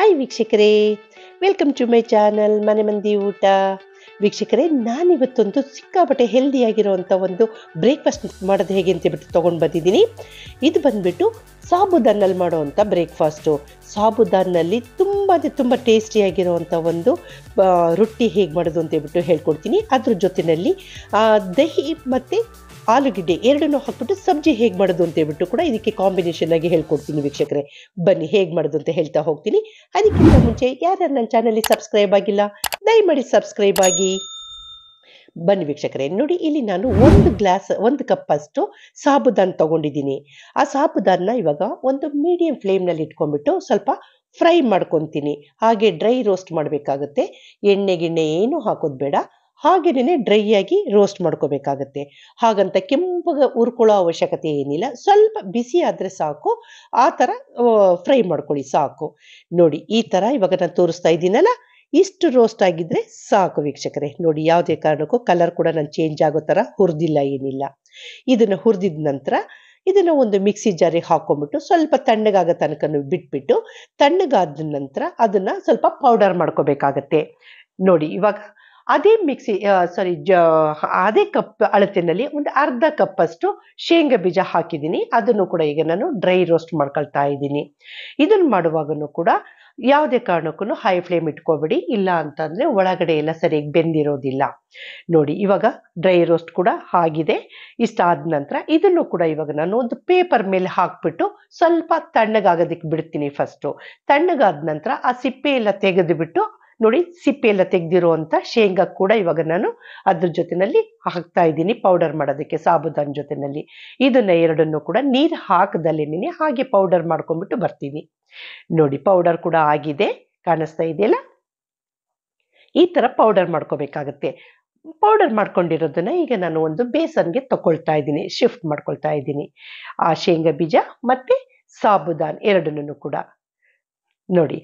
Hi ವೀಕ್ಷಕರೇ welcome to my channel ಮನೆ ಮಂದಿ ಊಟ. ವೀಕ್ಷಕರೇ, ನಾನಿವತ್ತೊಂದು ಸಿಕ್ಕಾಪಟ್ಟೆ ಹೆಲ್ದಿಯಾಗಿರುವಂಥ ಒಂದು ಬ್ರೇಕ್ಫಾಸ್ಟ್ ಮಾಡೋದು ಹೇಗೆ ಅಂತ ಬಿಟ್ಟು ತೊಗೊಂಡು ಬಂದಿದ್ದೀನಿ. ಇದು ಬಂದ್ಬಿಟ್ಟು ಸಾಬುದಾನಲ್ಲಿ ಮಾಡುವಂಥ ಬ್ರೇಕ್ಫಾಸ್ಟು ಸಾಬುದಾನಲ್ಲಿ ತುಂಬ ತುಂಬ ಟೇಸ್ಟಿಯಾಗಿರುವಂಥ ಒಂದು ರೊಟ್ಟಿ ಹೇಗೆ ಮಾಡೋದು ಅಂತೇಳ್ಬಿಟ್ಟು ಹೇಳ್ಕೊಡ್ತೀನಿ. ಅದ್ರ ಜೊತೆಯಲ್ಲಿ ದಹಿ ಮತ್ತು ಆಲೂಗೆಡ್ಡೆ ಎರಡನ್ನೂ ಹಾಕ್ಬಿಟ್ಟು ಸಬ್ಜಿ ಹೇಗೆ ಮಾಡೋದು ಅಂತ ಹೇಳ್ಬಿಟ್ಟು ಕೂಡ ಇದಕ್ಕೆ ಕಾಂಬಿನೇಷನ್ ಆಗಿ ಹೇಳ್ಕೊಡ್ತೀನಿ ವೀಕ್ಷಕರೇ. ಬನ್ನಿ ಹೇಗೆ ಮಾಡೋದು ಅಂತ ಹೇಳ್ತಾ ಹೋಗ್ತೀನಿ. ಅದಕ್ಕಿಂತ ಮುಂಚೆ ಯಾರ್ಯಾರು ನನ್ನ ಚಾನಲ್ಗೆ ಸಬ್ಸ್ಕ್ರೈಬ್ ಆಗಿಲ್ಲ, ದಯಮಾಡಿ ಸಬ್ಸ್ಕ್ರೈಬ್ ಆಗಿ. ಬನ್ನಿ ವೀಕ್ಷಕರೇ, ನೋಡಿ ಇಲ್ಲಿ ನಾನು ಒಂದು ಗ್ಲಾಸ್ ಒಂದು ಕಪ್ ಅಷ್ಟು ಸಾಬುದಾನ್ ತಗೊಂಡಿದ್ದೀನಿ. ಆ ಸಾಬುದಾನ್ನ ಇವಾಗ ಒಂದು ಮೀಡಿಯಂ ಫ್ಲೇಮ್ನಲ್ಲಿ ಇಟ್ಕೊಂಡ್ಬಿಟ್ಟು ಸ್ವಲ್ಪ ಫ್ರೈ ಮಾಡ್ಕೊತೀನಿ. ಹಾಗೆ ಡ್ರೈ ರೋಸ್ಟ್ ಮಾಡಬೇಕಾಗುತ್ತೆ. ಎಣ್ಣೆ ಗಿಣ್ಣೆ ಏನು ಹಾಕೋದು ಬೇಡ. ಹಾಗೇನೆ ಡ್ರೈ ಆಗಿ ರೋಸ್ಟ್ ಮಾಡ್ಕೋಬೇಕಾಗತ್ತೆ. ಹಾಗಂತ ಕೆಂಪಗೆ ಹುರ್ಕೊಳ್ಳೋ ಅವಶ್ಯಕತೆ ಏನಿಲ್ಲ. ಸ್ವಲ್ಪ ಬಿಸಿ ಆದರೆ ಸಾಕು. ಆ ಥರ ಫ್ರೈ ಮಾಡ್ಕೊಳ್ಳಿ, ಸಾಕು. ನೋಡಿ, ಈ ಥರ ಇವಾಗ ನಾನು ತೋರಿಸ್ತಾ ಇದ್ದೀನಲ್ಲ? ಇಷ್ಟು ರೋಸ್ಟ್ ಆಗಿದ್ರೆ ಸಾಕು ವೀಕ್ಷಕರೇ. ನೋಡಿ, ಯಾವುದೇ ಕಾರಣಕ್ಕೂ ಕಲರ್ ಕೂಡ ನಾನು ಚೇಂಜ್ ಆಗೋ ಥರ ಹುರಿದಿಲ್ಲ ಏನಿಲ್ಲ. ಇದನ್ನು ಹುರಿದಿದ ನಂತರ ಇದನ್ನು ಒಂದು ಮಿಕ್ಸಿ ಜಾರಿಗೆ ಹಾಕೊಂಡ್ಬಿಟ್ಟು ಸ್ವಲ್ಪ ತಣ್ಣಗಾಗೋ ತನಕ ಬಿಟ್ಬಿಟ್ಟು ತಣ್ಣಗಾದ ನಂತರ ಅದನ್ನು ಸ್ವಲ್ಪ ಪೌಡರ್ ಮಾಡ್ಕೋಬೇಕಾಗತ್ತೆ. ನೋಡಿ, ಇವಾಗ ಅದೇ ಮಿಕ್ಸಿ ಸಾರಿ ಜ, ಅದೇ ಕಪ್ ಅಳತೆನಲ್ಲಿ ಒಂದು ಅರ್ಧ ಕಪ್ಪಷ್ಟು ಶೇಂಗಾ ಬೀಜ ಹಾಕಿದ್ದೀನಿ. ಅದನ್ನು ಕೂಡ ಈಗ ನಾನು ಡ್ರೈ ರೋಸ್ಟ್ ಮಾಡ್ಕೊಳ್ತಾ ಇದ್ದೀನಿ. ಇದನ್ನು ಮಾಡುವಾಗೂ ಕೂಡ ಯಾವುದೇ ಕಾರಣಕ್ಕೂ ಹೈ ಫ್ಲೇಮ್ ಇಟ್ಕೋಬೇಡಿ. ಇಲ್ಲ ಅಂತಂದರೆ ಒಳಗಡೆ ಎಲ್ಲ ಸರಿಯಾಗಿ ಬೆಂದಿರೋದಿಲ್ಲ. ನೋಡಿ, ಇವಾಗ ಡ್ರೈ ರೋಸ್ಟ್ ಕೂಡ ಆಗಿದೆ. ಇಷ್ಟಾದ ನಂತರ ಇದನ್ನು ಕೂಡ ಇವಾಗ ನಾನು ಒಂದು ಪೇಪರ್ ಮೇಲೆ ಹಾಕ್ಬಿಟ್ಟು ಸ್ವಲ್ಪ ತಣ್ಣಗಾಗೋದಕ್ಕೆ ಬಿಡ್ತೀನಿ ಫಸ್ಟು. ತಣ್ಣಗಾದ ನಂತರ ಆ ಸಿಪ್ಪೆ ಎಲ್ಲ ತೆಗೆದುಬಿಟ್ಟು ನೋಡಿ ಸಿಪ್ಪೆ ಎಲ್ಲ ತೆಗೆದಿರುವಂಥ ಶೇಂಗಾ ಕೂಡ ಇವಾಗ ನಾನು ಅದ್ರ ಜೊತೆಯಲ್ಲಿ ಹಾಕ್ತಾ ಇದ್ದೀನಿ ಪೌಡರ್ ಮಾಡೋದಕ್ಕೆ, ಸಾಬುದಾನ್ ಜೊತೆಯಲ್ಲಿ ಇದನ್ನ ಎರಡನ್ನು ಕೂಡ ನೀರು ಹಾಕದಲ್ಲೇನೆ ಹಾಗೆ ಪೌಡರ್ ಮಾಡ್ಕೊಂಡ್ಬಿಟ್ಟು ಬರ್ತೀನಿ. ನೋಡಿ ಪೌಡರ್ ಕೂಡ ಆಗಿದೆ, ಕಾಣಿಸ್ತಾ ಇದೆಯಲ್ಲ? ಈ ಥರ ಪೌಡರ್ ಮಾಡ್ಕೋಬೇಕಾಗತ್ತೆ. ಪೌಡರ್ ಮಾಡ್ಕೊಂಡಿರೋದನ್ನ ಈಗ ನಾನು ಒಂದು ಬೇಸನ್ಗೆ ತಗೊಳ್ತಾ ಇದ್ದೀನಿ ಶಿಫ್ಟ್ ಮಾಡ್ಕೊಳ್ತಾ ಇದ್ದೀನಿ. ಆ ಶೇಂಗಾ ಬೀಜ ಮತ್ತೆ ಸಾಬುದಾನ್ ಎರಡನ್ನೂ ಕೂಡ. ನೋಡಿ.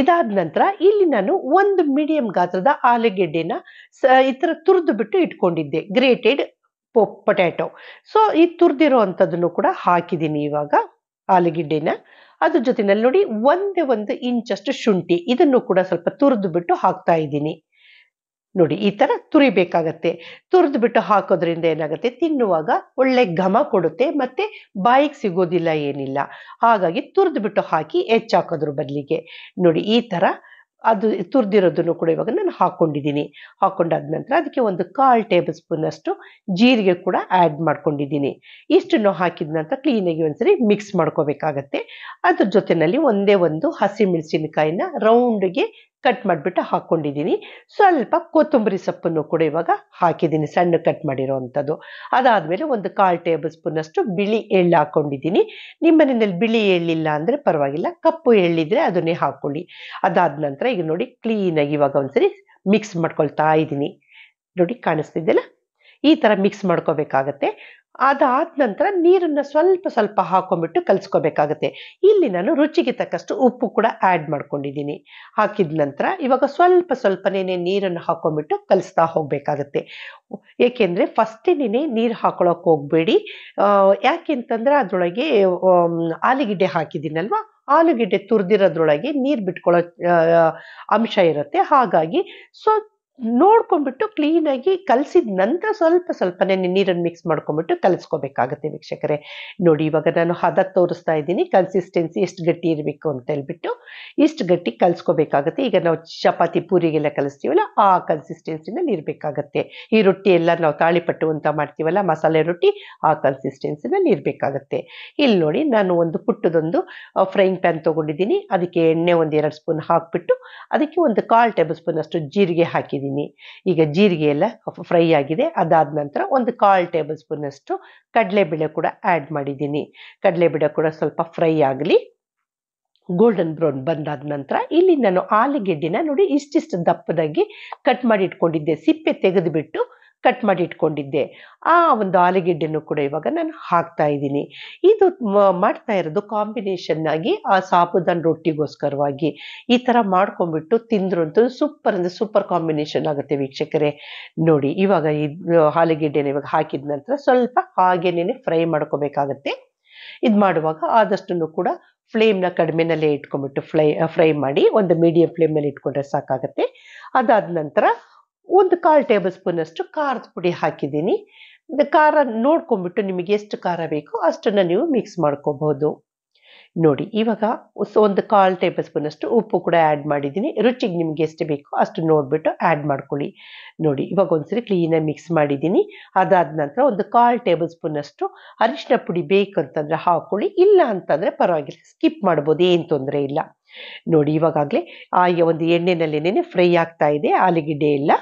ಇದಾದ ನಂತರ ಇಲ್ಲಿ ನಾನು ಒಂದು ಮೀಡಿಯಂ ಗಾತ್ರದ ಆಲೂಗೆಡ್ಡೆನ ಸ, ಈ ಥರ ತುರಿದು ಬಿಟ್ಟು ಇಟ್ಕೊಂಡಿದ್ದೆ. ಗ್ರೇಟೆಡ್ ಪೊ ಪೊಟ್ಯಾಟೊ ಸೊ ಈ ತುರಿದಿರೋ ಕೂಡ ಹಾಕಿದ್ದೀನಿ ಇವಾಗ ಆಲೂಗೆಡ್ಡೆನ. ಅದ್ರ ಜೊತೆನಲ್ಲಿ ನೋಡಿ, ಒಂದೇ ಒಂದು ಇಂಚಷ್ಟು ಶುಂಠಿ ಇದನ್ನು ಕೂಡ ಸ್ವಲ್ಪ ತುರಿದು ಬಿಟ್ಟು ಹಾಕ್ತಾ ಇದ್ದೀನಿ. ನೋಡಿ, ಈ ಥರ ತುರಿಬೇಕಾಗತ್ತೆ. ತುರಿದು ಬಿಟ್ಟು ಹಾಕೋದ್ರಿಂದ ಏನಾಗುತ್ತೆ? ತಿನ್ನುವಾಗ ಒಳ್ಳೆ ಘಮ ಕೊಡುತ್ತೆ, ಮತ್ತೆ ಬಾಯಿಗೆ ಸಿಗೋದಿಲ್ಲ ಏನಿಲ್ಲ. ಹಾಗಾಗಿ ತುರಿದು ಬಿಟ್ಟು ಹಾಕಿ ಹೆಚ್ಚಾಕೋದ್ರ ಬದಲಿಗೆ. ನೋಡಿ, ಈ ಥರ ಅದು ತುರಿದಿರೋದನ್ನು ಕೂಡ ಇವಾಗ ನಾನು ಹಾಕ್ಕೊಂಡಿದ್ದೀನಿ ಹಾಕ್ಕೊಂಡಾದ ನಂತರ ಅದಕ್ಕೆ ಒಂದು ಕಾಲು ಟೇಬಲ್ ಸ್ಪೂನ್ ಅಷ್ಟು ಜೀರಿಗೆ ಕೂಡ ಆ್ಯಡ್ ಮಾಡ್ಕೊಂಡಿದ್ದೀನಿ. ಇಷ್ಟನ್ನು ಹಾಕಿದ ನಂತರ ಕ್ಲೀನಾಗಿ ಒಂದ್ಸರಿ ಮಿಕ್ಸ್ ಮಾಡ್ಕೋಬೇಕಾಗತ್ತೆ. ಅದ್ರ ಜೊತೆಯಲ್ಲಿ ಒಂದೇ ಒಂದು ಹಸಿಮೆಣಸಿನಕಾಯಿನ ರೌಂಡಿಗೆ ರೌಂಡ್ಗೆ ಕಟ್ ಮಾಡಿಬಿಟ್ಟು ಹಾಕ್ಕೊಂಡಿದ್ದೀನಿ ಸ್ವಲ್ಪ ಕೊತ್ತಂಬರಿ ಸೊಪ್ಪನ್ನು ಕೂಡ ಇವಾಗ ಹಾಕಿದ್ದೀನಿ ಸಣ್ಣ ಕಟ್ ಮಾಡಿರೋ ಅಂಥದ್ದು ಅದಾದಮೇಲೆ ಒಂದು ಕಾಲು ಟೇಬಲ್ ಸ್ಪೂನ್ ಅಷ್ಟು ಬಿಳಿ ಎಳ್ಳು ಹಾಕ್ಕೊಂಡಿದ್ದೀನಿ ನಿಮ್ಮ ಮನೆಯಲ್ಲಿ ಬಿಳಿ ಎಳ್ಳಿಲ್ಲ ಅಂದರೆ ಪರವಾಗಿಲ್ಲ, ಕಪ್ಪು ಎಳ್ಳಿದ್ರೆ ಅದನ್ನೇ ಹಾಕ್ಕೊಳ್ಳಿ ಅದಾದ ನಂತರ ಈಗ ನೋಡಿ ಕ್ಲೀನಾಗಿ ಇವಾಗ ಒಂದ್ಸರಿ ಮಿಕ್ಸ್ ಮಾಡ್ಕೊಳ್ತಾ ಇದ್ದೀನಿ ನೋಡಿ ಕಾಣಿಸ್ತಿದ್ದೆಲ್ಲ ಈ ಥರ ಮಿಕ್ಸ್ ಮಾಡ್ಕೋಬೇಕಾಗತ್ತೆ. ಅದಾದ ನಂತರ ನೀರನ್ನು ಸ್ವಲ್ಪ ಸ್ವಲ್ಪ ಹಾಕೊಂಡ್ಬಿಟ್ಟು ಕಲಿಸ್ಕೋಬೇಕಾಗತ್ತೆ. ಇಲ್ಲಿ ನಾನು ರುಚಿಗೆ ತಕ್ಕಷ್ಟು ಉಪ್ಪು ಕೂಡ ಆ್ಯಡ್ ಮಾಡ್ಕೊಂಡಿದ್ದೀನಿ. ಹಾಕಿದ ನಂತರ ಇವಾಗ ಸ್ವಲ್ಪ ಸ್ವಲ್ಪನೇ ನೀರನ್ನು ಹಾಕೊಂಡ್ಬಿಟ್ಟು ಕಲಿಸ್ತಾ ಹೋಗಬೇಕಾಗತ್ತೆ. ಏಕೆಂದರೆ ಫಸ್ಟಿನೇ ನೀರು ಹಾಕೊಳ್ಳೋಕೆ ಹೋಗಬೇಡಿ. ಯಾಕೆಂತಂದ್ರೆ ಅದರೊಳಗೆ ಆಲೂಗಡ್ಡೆ ಹಾಕಿದ್ದೀನಲ್ವ? ಆಲೂಗಡ್ಡೆ ತುರಿದಿರೋದ್ರೊಳಗೆ ನೀರು ಬಿಟ್ಕೊಳ್ಳೋ ಅಂಶ ಇರುತ್ತೆ. ಹಾಗಾಗಿ ಸೊ ನೋಡ್ಕೊಂಡ್ಬಿಟ್ಟು ಕ್ಲೀನಾಗಿ ಕಲಸಿದ ನಂತರ ಸ್ವಲ್ಪ ಸ್ವಲ್ಪನೇ ನೀರನ್ನು ಮಿಕ್ಸ್ ಮಾಡ್ಕೊಂಡ್ಬಿಟ್ಟು ಕಲಸ್ಕೋಬೇಕಾಗತ್ತೆ ವೀಕ್ಷಕರೇ. ನೋಡಿ, ಇವಾಗ ನಾನು ಹದ ತೋರಿಸ್ತಾ ಇದ್ದೀನಿ. ಕನ್ಸಿಸ್ಟೆನ್ಸಿ ಎಷ್ಟು ಗಟ್ಟಿ ಇರಬೇಕು ಅಂತ ಹೇಳ್ಬಿಟ್ಟು ಇಷ್ಟು ಗಟ್ಟಿ ಕಲಿಸ್ಕೋಬೇಕಾಗುತ್ತೆ. ಈಗ ನಾವು ಚಪಾತಿ ಪೂರಿಗೆಲ್ಲ ಕಲಿಸ್ತೀವಲ್ಲ, ಆ ಕನ್ಸಿಸ್ಟೆನ್ಸಿನಲ್ಲಿ ಇರಬೇಕಾಗತ್ತೆ. ಈ ರೊಟ್ಟಿ ಎಲ್ಲ ನಾವು ತಾಳಿಪಟ್ಟು ಅಂತ ಮಾಡ್ತೀವಲ್ಲ, ಮಸಾಲೆ ರೊಟ್ಟಿ, ಆ ಕನ್ಸಿಸ್ಟೆನ್ಸಿನಲ್ಲಿ ಇರಬೇಕಾಗತ್ತೆ. ಇಲ್ಲಿ ನೋಡಿ, ನಾನು ಒಂದು ಪುಟ್ಟದೊಂದು ಫ್ರೈಯಿಂಗ್ ಪ್ಯಾನ್ ತೊಗೊಂಡಿದ್ದೀನಿ. ಅದಕ್ಕೆ ಎಣ್ಣೆ ಒಂದು ಎರಡು ಸ್ಪೂನ್ ಹಾಕ್ಬಿಟ್ಟು, ಅದಕ್ಕೆ ಒಂದು ಕಾಲು ಟೇಬಲ್ ಸ್ಪೂನ್ ಅಷ್ಟು ಜೀರಿಗೆ ಹಾಕಿದ್ದೀನಿ ಈಗ ಜೀರಿಗೆ ಎಲ್ಲ ಫ್ರೈ ಆಗಿದೆ. ಅದಾದ ನಂತರ ಒಂದು ಕಾಲು ಟೇಬಲ್ ಸ್ಪೂನ್ ಅಷ್ಟು ಕಡಲೆಬೇಳೆ ಕೂಡ ಆ್ಯಡ್ ಮಾಡಿದ್ದೀನಿ. ಕಡಲೆಬೇಳೆ ಕೂಡ ಸ್ವಲ್ಪ ಫ್ರೈ ಆಗಲಿ. ಗೋಲ್ಡನ್ ಬ್ರೌನ್ ಬಂದಾದ ನಂತರ ಇಲ್ಲಿ ನಾನು ಆಲೂಗೆಡ್ಡೆನ ನೋಡಿ ಇಷ್ಟಿಷ್ಟು ದಪ್ಪದಾಗಿ ಕಟ್ ಮಾಡಿ ಇಟ್ಕೊಂಡಿದ್ದೆ. ಸಿಪ್ಪೆ ತೆಗೆದುಬಿಟ್ಟು ಕಟ್ ಮಾಡಿ ಇಟ್ಕೊಂಡಿದ್ದೆ. ಆ ಒಂದು ಆಲೂಗೆಡ್ಡೆನೂ ಕೂಡ ಇವಾಗ ನಾನು ಹಾಕ್ತಾ ಇದ್ದೀನಿ. ಇದು ಮಾಡ್ತಾ ಇರೋದು ಕಾಂಬಿನೇಷನ್ ಆಗಿ ಆ ಸಾಬುದಾನ್ ರೊಟ್ಟಿಗೋಸ್ಕರವಾಗಿ. ಈ ಥರ ಮಾಡ್ಕೊಂಡ್ಬಿಟ್ಟು ತಿಂದ್ರಂತೂ ಸೂಪರ್ ಅಂದರೆ ಸೂಪರ್ ಕಾಂಬಿನೇಷನ್ ಆಗುತ್ತೆ ವೀಕ್ಷಕರೇ. ನೋಡಿ, ಇವಾಗ ಈ ಆಲೂಗೆಡ್ಡೆನ ಇವಾಗ ಹಾಕಿದ ನಂತರ ಸ್ವಲ್ಪ ಹಾಗೇನೇ ಫ್ರೈ ಮಾಡ್ಕೋಬೇಕಾಗತ್ತೆ. ಇದು ಮಾಡುವಾಗ ಆದಷ್ಟು ಕೂಡ ಫ್ಲೇಮ್ನ ಕಡಿಮೆನಲ್ಲೇ ಇಟ್ಕೊಂಡ್ಬಿಟ್ಟು ಫ್ಲೈ, ಫ್ರೈ ಮಾಡಿ ಒಂದು ಮೀಡಿಯಂ ಫ್ಲೇಮ್ನಲ್ಲಿ ಇಟ್ಕೊಂಡ್ರೆ ಸಾಕಾಗುತ್ತೆ. ಅದಾದ ನಂತರ ಒಂದು ಕಾಲು ಟೇಬಲ್ ಸ್ಪೂನಷ್ಟು ಖಾರದ ಪುಡಿ ಹಾಕಿದ್ದೀನಿ. ಖಾರ ನೋಡ್ಕೊಂಬಿಟ್ಟು ನಿಮಗೆ ಎಷ್ಟು ಖಾರ ಬೇಕೋ ಅಷ್ಟನ್ನು ನೀವು ಮಿಕ್ಸ್ ಮಾಡ್ಕೋಬಹುದು ನೋಡಿ, ಇವಾಗ ಒಂದು ಕಾಲು ಟೇಬಲ್ ಸ್ಪೂನಷ್ಟು ಉಪ್ಪು ಕೂಡ ಆ್ಯಡ್ ಮಾಡಿದ್ದೀನಿ. ರುಚಿಗೆ ನಿಮ್ಗೆ ಎಷ್ಟು ಬೇಕೋ ಅಷ್ಟು ನೋಡಿಬಿಟ್ಟು ಆ್ಯಡ್ ಮಾಡ್ಕೊಳ್ಳಿ. ನೋಡಿ, ಇವಾಗ ಒಂದ್ಸರಿ ಕ್ಲೀನಾಗಿ ಮಿಕ್ಸ್ ಮಾಡಿದ್ದೀನಿ. ಅದಾದ ನಂತರ ಒಂದು ಕಾಲು ಟೇಬಲ್ ಸ್ಪೂನಷ್ಟು ಅರಿಶಿನ ಪುಡಿ ಬೇಕಂತಂದರೆ ಹಾಕ್ಕೊಳ್ಳಿ ಇಲ್ಲ ಅಂತಂದರೆ ಪರವಾಗಿಲ್ಲ ಸ್ಕಿಪ್ ಮಾಡ್ಬೋದು, ಏನು ತೊಂದರೆ ಇಲ್ಲ. ನೋಡಿ ಇವಾಗಲೇ ಆ ಒಂದು ಎಣ್ಣೆನಲ್ಲಿನೇ ಫ್ರೈ ಆಗ್ತಾ ಇದೆ, ಆಲೂಗೆಡ್ಡೆ ಎಲ್ಲ.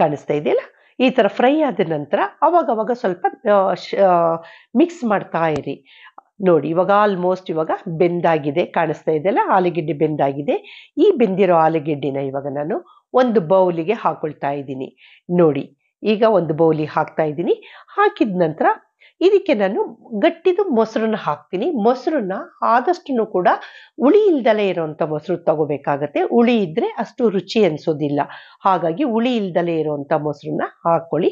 ಕಾಣಿಸ್ತಾ ಇದೆಯಲ್ಲ? ಈ ಥರ ಫ್ರೈ ಆದ ನಂತರ ಅವಾಗವಾಗ ಅವಾಗ ಸ್ವಲ್ಪ ಮಿಕ್ಸ್ ಮಾಡ್ತಾ ಇರಿ. ನೋಡಿ, ಇವಾಗ ಆಲ್ಮೋಸ್ಟ್ ಇವಾಗ ಬೆಂದಾಗಿದೆ, ಕಾಣಿಸ್ತಾ ಇದೆಯಲ್ಲ? ಆಲೂಗೆಡ್ಡೆ ಬೆಂದಾಗಿದೆ. ಈ ಬೆಂದಿರೋ ಆಲೂಗೆಡ್ಡೆನ ಇವಾಗ ನಾನು ಒಂದು ಬೌಲಿಗೆ ಹಾಕೊಳ್ತಾ ಇದ್ದೀನಿ. ನೋಡಿ, ಈಗ ಒಂದು ಬೌಲಿಗೆ ಹಾಕ್ತಾ ಇದ್ದೀನಿ. ಹಾಕಿದ ನಂತರ ಇದಕ್ಕೆ ನಾನು ಗಟ್ಟಿದು ಮೊಸರನ್ನ ಹಾಕ್ತೀನಿ. ಮೊಸರನ್ನ ಆದಷ್ಟು ಕೂಡ ಹುಳಿ ಇಲ್ದಲೇ ಇರೋವಂಥ ಮೊಸರು ತಗೋಬೇಕಾಗತ್ತೆ. ಹುಳಿ ಇದ್ದರೆ ಅಷ್ಟು ರುಚಿ ಅನಿಸೋದಿಲ್ಲ. ಹಾಗಾಗಿ ಹುಳಿ ಇಲ್ದಲೇ ಇರೋವಂಥ ಮೊಸರನ್ನ ಹಾಕ್ಕೊಳ್ಳಿ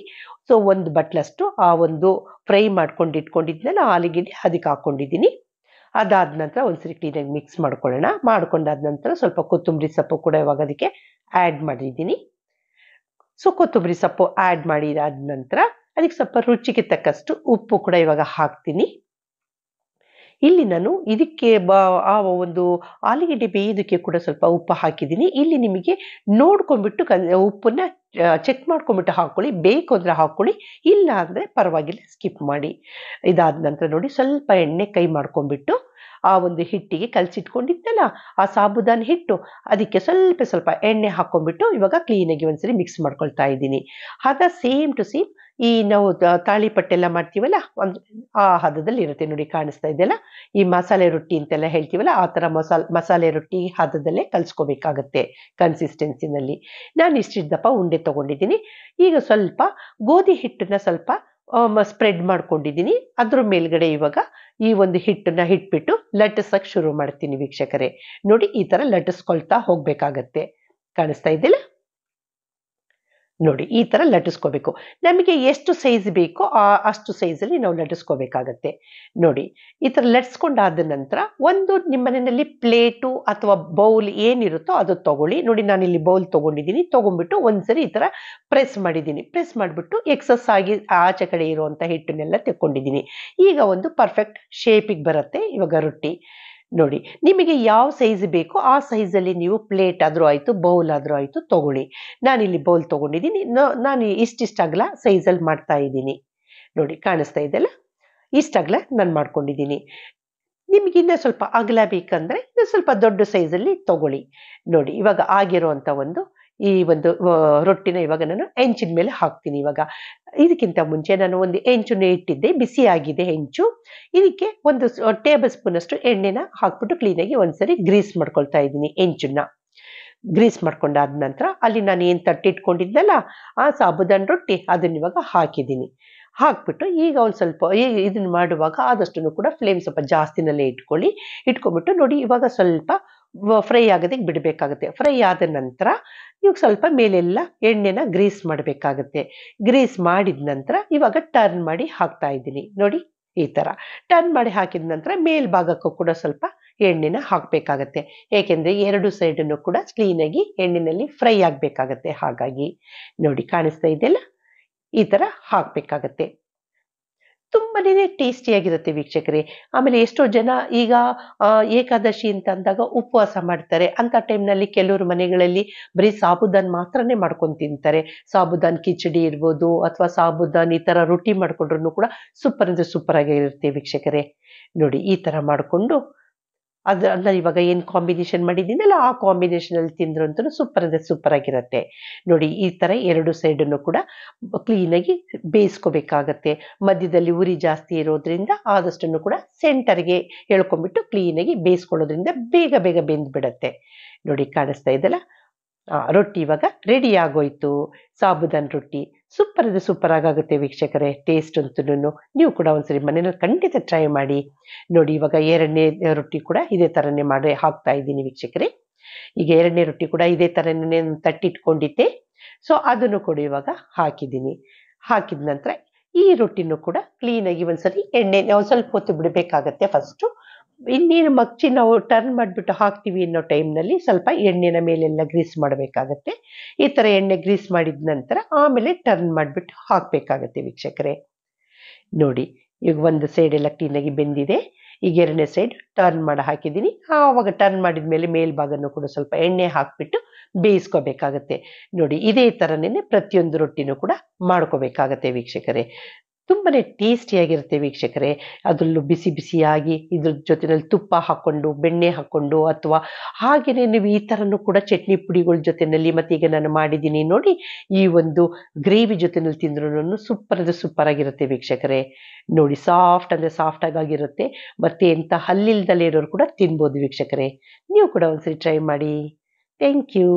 ಸೊ ಒಂದು ಬಟ್ಲಷ್ಟು ಆ ಒಂದು ಫ್ರೈ ಮಾಡ್ಕೊಂಡು ಇಟ್ಕೊಂಡಿದ್ನಲ್ಲ ಆಲೂಗೆಡ್ಡೆ ಅದಕ್ಕೆ ಹಾಕ್ಕೊಂಡಿದ್ದೀನಿ. ಅದಾದ ನಂತರ ಒಂದ್ಸರಿ ಕ್ಲೀನಾಗಿ ಮಿಕ್ಸ್ ಮಾಡ್ಕೊಳ್ಳೋಣ. ಮಾಡ್ಕೊಂಡಾದ ನಂತರ ಸ್ವಲ್ಪ ಕೊತ್ತಂಬರಿ ಸೊಪ್ಪು ಕೂಡ ಇವಾಗ ಅದಕ್ಕೆ ಆ್ಯಡ್ ಮಾಡಿದ್ದೀನಿ. ಸೊ ಕೊತ್ತಂಬರಿ ಸೊಪ್ಪು ಆ್ಯಡ್ ಮಾಡಿದಾದ ನಂತರ ಅದಕ್ಕೆ ಸ್ವಲ್ಪ ರುಚಿಗೆ ತಕ್ಕಷ್ಟು ಉಪ್ಪು ಕೂಡ ಇವಾಗ ಹಾಕ್ತೀನಿ. ಇಲ್ಲಿ ನಾನು ಇದಕ್ಕೆ ಬ, ಆ ಒಂದು ಆಲೂಗಡ್ಡೆ ಬೇಯೋದಕ್ಕೆ ಕೂಡ ಸ್ವಲ್ಪ ಉಪ್ಪು ಹಾಕಿದ್ದೀನಿ. ಇಲ್ಲಿ ನಿಮಗೆ ನೋಡ್ಕೊಂಡ್ಬಿಟ್ಟು ಕನ್ ಉಪ್ಪನ್ನ ಚೆಕ್ ಮಾಡ್ಕೊಂಡ್ಬಿಟ್ಟು ಹಾಕೊಳ್ಳಿ. ಬೇಕು ಅಂದರೆ ಹಾಕ್ಕೊಳ್ಳಿ ಇಲ್ಲ ಅಂದರೆ ಪರವಾಗಿಲ್ಲ ಸ್ಕಿಪ್ ಮಾಡಿ. ಇದಾದ ನಂತರ ನೋಡಿ, ಸ್ವಲ್ಪ ಎಣ್ಣೆ ಕೈ ಮಾಡ್ಕೊಂಡ್ಬಿಟ್ಟು ಆ ಒಂದು ಹಿಟ್ಟಿಗೆ ಕಲಸಿಟ್ಕೊಂಡಿದ್ದೆಲ್ಲ, ಆ ಸಾಬುದಾನ ಹಿಟ್ಟು. ಅದಕ್ಕೆ ಸ್ವಲ್ಪ ಸ್ವಲ್ಪ ಎಣ್ಣೆ ಹಾಕೊಂಡ್ಬಿಟ್ಟು ಇವಾಗ ಕ್ಲೀನಾಗಿ ಒಂದ್ಸರಿ ಮಿಕ್ಸ್ ಮಾಡ್ಕೊಳ್ತಾ ಇದ್ದೀನಿ. ಆಗ ಸೇಮ್ ಟು ಸೇಮ್ ಈ ನಾವು ತಾಳಿಪಟ್ಟೆಲ್ಲ ಮಾಡ್ತೀವಲ್ಲ, ಒಂದು ಆ ಹದದಲ್ಲಿ ಇರುತ್ತೆ ನೋಡಿ ಕಾಣಿಸ್ತಾ ಇದೆಯಲ್ಲ ಈ ಮಸಾಲೆ ರೊಟ್ಟಿ ಅಂತೆಲ್ಲ ಹೇಳ್ತೀವಲ್ಲ, ಆ ಥರ ಮಸಾಲ, ಮಸಾಲೆ ರೊಟ್ಟಿ ಹದದಲ್ಲೇ ಕಲಿಸ್ಕೋಬೇಕಾಗತ್ತೆ ಕನ್ಸಿಸ್ಟೆನ್ಸಿನಲ್ಲಿ ನಾನು ಇಷ್ಟಿದ್ದಪ್ಪ ಉಂಡೆ ತಗೊಂಡಿದ್ದೀನಿ. ಈಗ ಸ್ವಲ್ಪ ಗೋಧಿ ಹಿಟ್ಟನ್ನ ಸ್ವಲ್ಪ ಸ್ಪ್ರೆಡ್ ಮಾಡ್ಕೊಂಡಿದ್ದೀನಿ ಅದ್ರ ಮೇಲ್ಗಡೆ ಇವಾಗ ಈ ಒಂದು ಹಿಟ್ಟನ್ನ ಹಿಟ್ಬಿಟ್ಟು ಲಟ್ಟಿಸಕ್ಕೆ ಶುರು ಮಾಡ್ತೀನಿ ವೀಕ್ಷಕರೇ. ನೋಡಿ, ಈ ಥರ ಲಟ್ಟಿಸ್ಕೊಳ್ತಾ ಹೋಗ್ಬೇಕಾಗತ್ತೆ. ಕಾಣಿಸ್ತಾ ಇದೆಯಲ್ಲ ನೋಡಿ, ಈ ಥರ ಲಟ್ಟಿಸ್ಕೋಬೇಕು. ನಮಗೆ ಎಷ್ಟು ಸೈಜ್ ಬೇಕೋ ಆ, ಅಷ್ಟು ಸೈಜಲ್ಲಿ ನಾವು ಲಟ್ಟಿಸ್ಕೋಬೇಕಾಗತ್ತೆ. ನೋಡಿ, ಈ ಥರ ಲಟ್ಸ್ಕೊಂಡಾದ ನಂತರ ಒಂದು ನಿಮ್ಮ ಮನೆಯಲ್ಲಿ ಪ್ಲೇಟು ಅಥವಾ ಬೌಲ್ ಏನಿರುತ್ತೋ ಅದು ತಗೊಳ್ಳಿ. ನೋಡಿ ನಾನು ಇಲ್ಲಿ ಬೌಲ್ ತೊಗೊಂಡಿದ್ದೀನಿ. ತೊಗೊಂಡ್ಬಿಟ್ಟು ಒಂದ್ಸರಿ ಈ ಥರ ಪ್ರೆಸ್ ಮಾಡಿದ್ದೀನಿ. ಪ್ರೆಸ್ ಮಾಡಿಬಿಟ್ಟು ಎಕ್ಸಸ್ ಆಗಿ ಆಚೆ ಕಡೆ ಇರುವಂಥ ಹಿಟ್ಟನ್ನೆಲ್ಲ ತೆಕ್ಕೊಂಡಿದ್ದೀನಿ. ಈಗ ಒಂದು ಪರ್ಫೆಕ್ಟ್ ಶೇಪಿಗೆ ಬರುತ್ತೆ ಇವಾಗ ರೊಟ್ಟಿ. ನೋಡಿ, ನಿಮಗೆ ಯಾವ ಸೈಜ್ ಬೇಕೋ ಆ ಸೈಜಲ್ಲಿ ನೀವು ಪ್ಲೇಟ್ ಆದರೂ ಆಯಿತು ಬೌಲ್ ಆದರೂ ಆಯಿತು ತಗೊಳ್ಳಿ. ನಾನಿಲ್ಲಿ ಬೌಲ್ ತೊಗೊಂಡಿದ್ದೀನಿ. ನಾನು ಇಷ್ಟಿಷ್ಟ ಅಗಲ ಸೈಜಲ್ಲಿ ಮಾಡ್ತಾ ಇದ್ದೀನಿ. ನೋಡಿ, ಕಾಣಿಸ್ತಾ ಇದೆಯಲ್ಲ ಇಷ್ಟಾಗಲ ನಾನು ಮಾಡ್ಕೊಂಡಿದ್ದೀನಿ. ನಿಮಗಿನ್ನ ಸ್ವಲ್ಪ ಅಗಲ ಬೇಕಂದರೆ ಇನ್ನು ಸ್ವಲ್ಪ ದೊಡ್ಡ ಸೈಜಲ್ಲಿ ತಗೊಳ್ಳಿ. ನೋಡಿ, ಇವಾಗ ಆಗಿರುವಂಥ ಒಂದು ಈ ಒಂದು ರೊಟ್ಟಿನ ಇವಾಗ ನಾನು ಹೆಂಚಿನ ಮೇಲೆ ಹಾಕ್ತೀನಿ ಇವಾಗ. ಇದಕ್ಕಿಂತ ಮುಂಚೆ ನಾನು ಒಂದು ಹೆಂಚನ್ನು ಇಟ್ಟಿದ್ದೆ ಬಿಸಿಯಾಗಿದೆ ಹೆಂಚು. ಇದಕ್ಕೆ ಒಂದು ಟೇಬಲ್ ಸ್ಪೂನಷ್ಟು ಎಣ್ಣೆನ ಹಾಕ್ಬಿಟ್ಟು ಕ್ಲೀನಾಗಿ ಒಂದ್ಸರಿ ಗ್ರೀಸ್ ಮಾಡ್ಕೊಳ್ತಾ ಇದ್ದೀನಿ ಹೆಂಚನ್ನ. ಗ್ರೀಸ್ ಮಾಡ್ಕೊಂಡಾದ ನಂತರ ಅಲ್ಲಿ ನಾನು ಏನು ತಟ್ಟಿಟ್ಕೊಂಡಿದ್ದಲ್ಲ ಆ ಸಾಬುದಾನ ರೊಟ್ಟಿ ಅದನ್ನ ಇವಾಗ ಹಾಕಿದ್ದೀನಿ. ಹಾಕ್ಬಿಟ್ಟು ಈಗ ಒಂದು ಸ್ವಲ್ಪ ಇದನ್ನ ಮಾಡುವಾಗ ಆದಷ್ಟು ಕೂಡ ಫ್ಲೇಮ್ ಸ್ವಲ್ಪ ಜಾಸ್ತಿನಲ್ಲೇ ಇಟ್ಕೊಳ್ಳಿ. ಇಟ್ಕೊಂಡ್ಬಿಟ್ಟು ನೋಡಿ ಇವಾಗ ಸ್ವಲ್ಪ ಫ್ರೈ ಆಗೋದಕ್ಕೆ ಬಿಡಬೇಕಾಗುತ್ತೆ. ಫ್ರೈ ಆದ ನಂತರ ಇವಾಗ ಸ್ವಲ್ಪ ಮೇಲೆಲ್ಲ ಎಣ್ಣೆನ ಗ್ರೀಸ್ ಮಾಡಬೇಕಾಗುತ್ತೆ. ಗ್ರೀಸ್ ಮಾಡಿದ ನಂತರ ಇವಾಗ ಟರ್ನ್ ಮಾಡಿ ಹಾಕ್ತಾ ಇದ್ದೀನಿ. ನೋಡಿ ಈ ಥರ ಟರ್ನ್ ಮಾಡಿ ಹಾಕಿದ ನಂತರ ಮೇಲ್ಭಾಗಕ್ಕೂ ಕೂಡ ಸ್ವಲ್ಪ ಎಣ್ಣೆನ ಹಾಕಬೇಕಾಗತ್ತೆ. ಏಕೆಂದರೆ ಎರಡು ಸೈಡನ್ನು ಕೂಡ ಕ್ಲೀನಾಗಿ ಎಣ್ಣೆನಲ್ಲಿ ಫ್ರೈ ಆಗಬೇಕಾಗತ್ತೆ ಹಾಗಾಗಿ. ನೋಡಿ ಕಾಣಿಸ್ತಾ ಇದೆಯಲ್ಲ ಈ ಥರ ಹಾಕಬೇಕಾಗತ್ತೆ. ತುಂಬನೇ ಟೇಸ್ಟಿಯಾಗಿರುತ್ತೆ ವೀಕ್ಷಕರೇ. ಆಮೇಲೆ ಎಷ್ಟೋ ಜನ ಈಗ ಏಕಾದಶಿ ಅಂತ ಅಂದಾಗ ಉಪವಾಸ ಮಾಡ್ತಾರೆ. ಅಂಥ ಟೈಮ್ನಲ್ಲಿ ಕೆಲವರು ಮನೆಗಳಲ್ಲಿ ಬರೀ ಸಾಬುದಾನ್ ಮಾತ್ರನೇ ಮಾಡ್ಕೊಂಡು ತಿಂತಾರೆ. ಸಾಬುದಾನ್ ಕಿಚಡಿ ಇರ್ಬೋದು, ಅಥವಾ ಸಾಬುದಾನ್ ಈ ಥರ ರೊಟ್ಟಿ ಮಾಡ್ಕೊಂಡ್ರು ಕೂಡ ಸೂಪರ್ ಅಂದರೆ ಸೂಪರ್ ಆಗಿರುತ್ತೆ ವೀಕ್ಷಕರೇ. ನೋಡಿ, ಈ ಥರ ಮಾಡಿಕೊಂಡು ಅದು ಅದನ್ನ ಇವಾಗ ಏನು ಕಾಂಬಿನೇಷನ್ ಮಾಡಿದ್ದೀನಲ್ಲ, ಆ ಕಾಂಬಿನೇಷನಲ್ಲಿ ತಿಂದ್ರಂತೂ ಸೂಪರ್ ಅಂದರೆ ಸೂಪರ್ ಆಗಿರುತ್ತೆ. ನೋಡಿ, ಈ ಥರ ಎರಡು ಸೈಡನ್ನು ಕೂಡ ಕ್ಲೀನಾಗಿ ಬೇಯಿಸ್ಕೋಬೇಕಾಗತ್ತೆ. ಮಧ್ಯದಲ್ಲಿ ಉರಿ ಜಾಸ್ತಿ ಇರೋದ್ರಿಂದ ಆದಷ್ಟನ್ನು ಕೂಡ ಸೆಂಟರ್ಗೆ ಕ್ಲೀನ್ ಕ್ಲೀನಾಗಿ ಬೇಯಿಸ್ಕೊಳ್ಳೋದ್ರಿಂದ ಬೇಗ ಬೇಗ ಬೆಂದ್ಬಿಡತ್ತೆ. ನೋಡಿ, ಕಾಣಿಸ್ತಾ ಇದೆಯಲ್ಲ? ರೊಟ್ಟಿ ಇವಾಗ ರೆಡಿ ಆಗೋಯ್ತು. ಸಾಬುದಾನ್ ರೊಟ್ಟಿ ಸೂಪರ್ ಇದೆ ಸೂಪರ್ ಆಗುತ್ತೆ ವೀಕ್ಷಕರೇ. ಟೇಸ್ಟ್ ಅಂತೂ ನೀವು ಕೂಡ ಒಂದ್ಸರಿ ಮನೇಲಿ ಖಂಡಿತ ಟ್ರೈ ಮಾಡಿ. ನೋಡಿ, ಇವಾಗ ಎರಡನೇ ರೊಟ್ಟಿ ಕೂಡ ಇದೇ ಥರನೇ ಮಾಡಿ ಹಾಕ್ತಾ ಇದ್ದೀನಿ ವೀಕ್ಷಕರೇ. ಈಗ ಎರಡನೇ ರೊಟ್ಟಿ ಕೂಡ ಇದೇ ಥರನೇ ತಟ್ಟಿಟ್ಕೊಂಡಿದ್ದೆ. ಸೊ ಅದನ್ನು ಕೂಡ ಇವಾಗ ಹಾಕಿದ್ದೀನಿ. ಹಾಕಿದ ನಂತರ ಈ ರೊಟ್ಟಿನೂ ಕೂಡ ಕ್ಲೀನಾಗಿ ಒಂದ್ಸರಿ ಎಣ್ಣೆ ಸ್ವಲ್ಪ ಹೊತ್ತು ಬಿಡಬೇಕಾಗತ್ತೆ ಫಸ್ಟು ಇನ್ನೇನು ಮಗ್ಚಿ ನಾವು ಟರ್ನ್ ಮಾಡಿಬಿಟ್ಟು ಹಾಕ್ತೀವಿ ಅನ್ನೋ ಟೈಮ್ನಲ್ಲಿ ಸ್ವಲ್ಪ ಎಣ್ಣೆನ ಮೇಲೆಲ್ಲ ಗ್ರೀಸ್ ಮಾಡಬೇಕಾಗತ್ತೆ. ಈ ಥರ ಎಣ್ಣೆ ಗ್ರೀಸ್ ಮಾಡಿದ ನಂತರ ಆಮೇಲೆ ಟರ್ನ್ ಮಾಡಿಬಿಟ್ಟು ಹಾಕಬೇಕಾಗತ್ತೆ ವೀಕ್ಷಕರೇ. ನೋಡಿ, ಈಗ ಒಂದು ಸೈಡ್ ಎಲ್ಲ ಕ್ಲೀನಾಗಿ ಬೆಂದಿದೆ. ಈಗ ಎರಡನೇ ಸೈಡ್ ಟರ್ನ್ ಮಾಡಿ ಹಾಕಿದ್ದೀನಿ. ಆವಾಗ ಟರ್ನ್ ಮಾಡಿದ ಮೇಲೆ ಮೇಲ್ಭಾಗನೂ ಕೂಡ ಸ್ವಲ್ಪ ಎಣ್ಣೆ ಹಾಕಿಬಿಟ್ಟು ಬೇಯಿಸ್ಕೋಬೇಕಾಗತ್ತೆ. ನೋಡಿ, ಇದೇ ಥರನೇ ಪ್ರತಿಯೊಂದು ರೊಟ್ಟಿನೂ ಕೂಡ ಮಾಡ್ಕೋಬೇಕಾಗತ್ತೆ ವೀಕ್ಷಕರೇ. ತುಂಬಾ ಟೇಸ್ಟಿಯಾಗಿರುತ್ತೆ ವೀಕ್ಷಕರೇ. ಅದರಲ್ಲೂ ಬಿಸಿ ಬಿಸಿಯಾಗಿ ಇದ್ರ ಜೊತೆನಲ್ಲಿ ತುಪ್ಪ ಹಾಕ್ಕೊಂಡು ಬೆಣ್ಣೆ ಹಾಕ್ಕೊಂಡು ಅಥವಾ ಹಾಗೆಯೇ ನೀವು ಈ ಥರನೂ ಕೂಡ ಚಟ್ನಿ ಪುಡಿಗಳ ಜೊತೆಯಲ್ಲಿ ಮತ್ತು ಈಗ ನಾನು ಮಾಡಿದ್ದೀನಿ ನೋಡಿ ಈ ಒಂದು ಗ್ರೇವಿ ಜೊತೆನಲ್ಲಿ ತಿಂದ್ರೂ ಸೂಪರ್ ಅಂದರೆ ಸೂಪರ್ ಆಗಿರುತ್ತೆ ವೀಕ್ಷಕರೇ. ನೋಡಿ ಸಾಫ್ಟ್ ಅಂದರೆ ಸಾಫ್ಟ್ ಆಗಿರುತ್ತೆ. ಮತ್ತು ಎಂಥ ಹಲ್ಲಿಲ್ದಲೇ ಇರೋರು ಕೂಡ ತಿನ್ಬೋದು ವೀಕ್ಷಕರೇ. ನೀವು ಕೂಡ ಒಂದ್ಸರಿ ಟ್ರೈ ಮಾಡಿ. Thank you